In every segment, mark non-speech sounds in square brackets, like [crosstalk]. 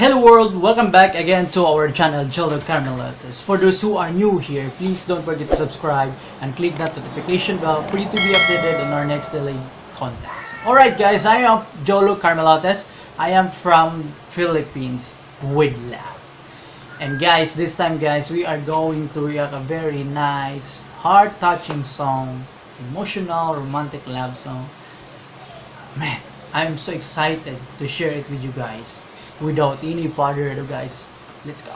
Hello world, welcome back again to our channel Johlo Carmelotes. For those who are new here, please don't forget to subscribe and click that notification bell for you to be updated on our next daily contents. Alright guys, I am Johlo Carmelotes. I am from Philippines with love. And guys, this time guys, we are going to react a very nice, heart-touching song, emotional, romantic love song. Man, I'm so excited to share it with you guys. Without any further ado guys, let's go.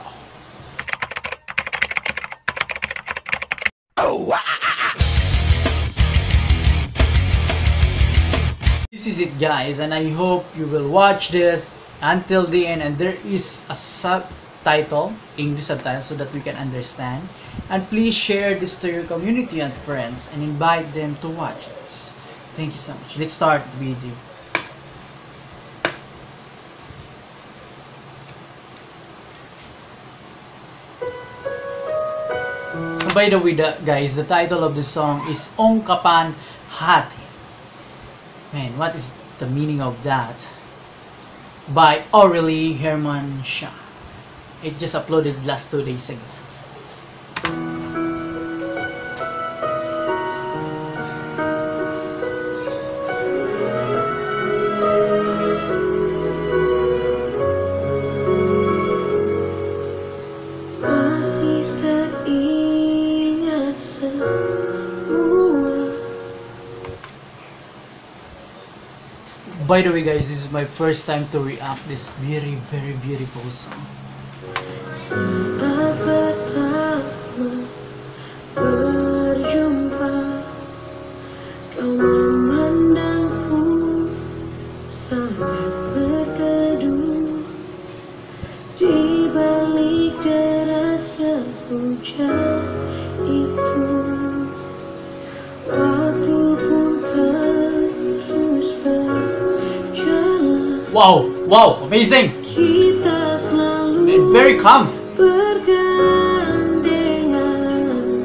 This is it guys and I hope you will watch this until the end and there is a subtitle, English subtitle so that we can understand. And please share this to your community and friends and invite them to watch this. Thank you so much. Let's start the video. By the way, the, guys, the title of the song is Ongkapan Hati. Man, what is the meaning of that? By Aurelie Herman Shah. It just uploaded last two days ago. By the way, guys, this is my first time to react this very, very beautiful song. Wow! Wow! Amazing! Very calm. bergandengan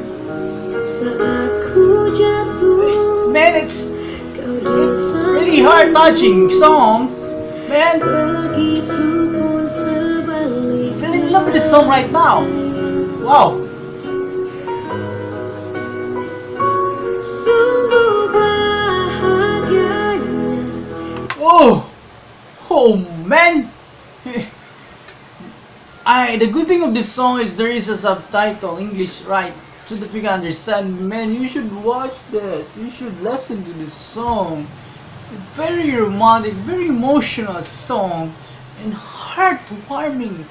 saat ku jatuh Man, it's it's really heart touching song. Man, pun feeling in love with this song right now. Wow! Oh! Oh man! [laughs] I the good thing of this song is there is a subtitle English right so that we can understand. Man, you should watch this. You should listen to this song. Very romantic, very emotional song, and heartwarming,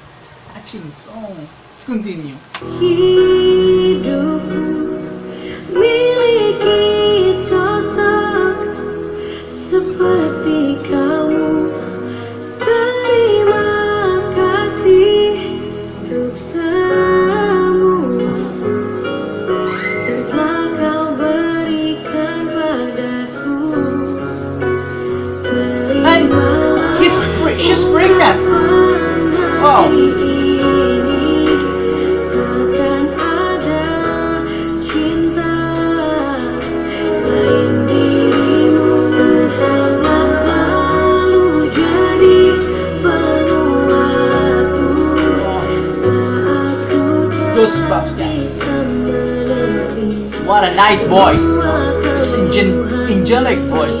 touching song. Let's continue. Goosebumps, guys. What a nice voice. It's angel- angelic voice.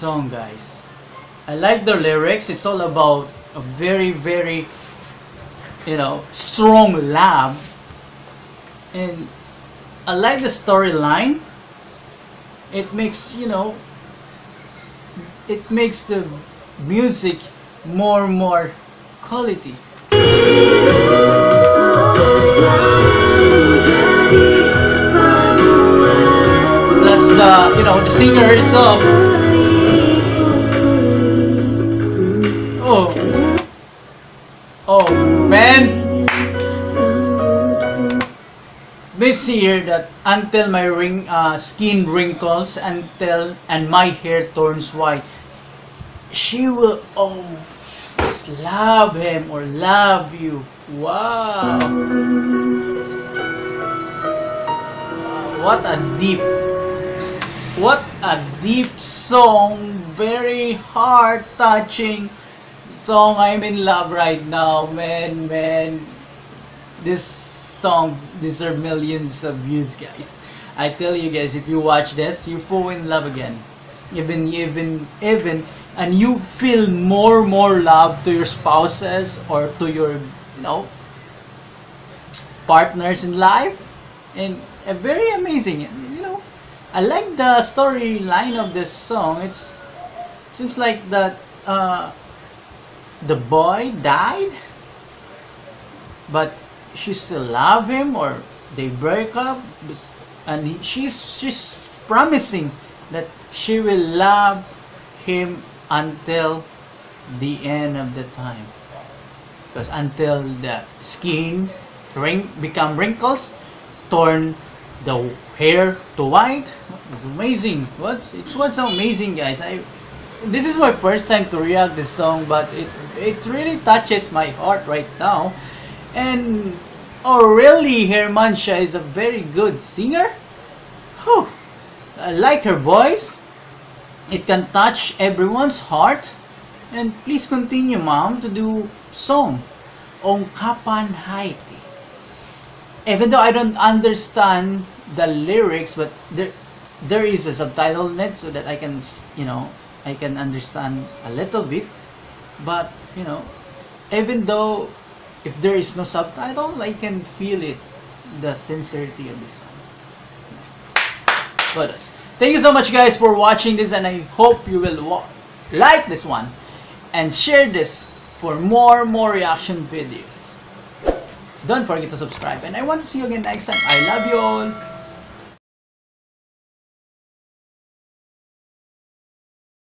song, guys. I like the lyrics. It's all about a very, very, you know, strong love. And I like the storyline. It makes, you know, it makes the music more, and more quality. Plus the, you know, the singer itself. Miss here that until my ring, uh, skin wrinkles, until and my hair turns white, she will always love him or love you. Wow. What a deep, what a deep song. Very heart touching song. I'm in love right now, man, man. This song deserve millions of views, guys. I tell you guys, if you watch this, you fall in love again. Even, even, even, and you feel more, more love to your spouses or to your, you know, partners in life and uh, very amazing you know i like the storyline of this song it's seems like that uh, the boy died but she still love him or they break up? And he, she's she's promising that she will love him until the end of the time. Because until the skin ring become wrinkles turn the hair to white. Amazing. What's it's what's amazing guys. I this is my first time to react this song but it it really touches my heart right now and Aurelie Hermansyah is a very good singer Whew. I like her voice it can touch everyone's heart and please continue mom to do song on Kapan Haiti even though I don't understand the lyrics, but there there is a subtitle in it so that I can you know I can understand a little bit. But you know, even though if there is no subtitle, I can feel it, the sincerity of this song. But thank you so much guys for watching this, and I hope you will like this one and share this for more more reaction videos. Don't forget to subscribe and I want to see you again next time. I love you all.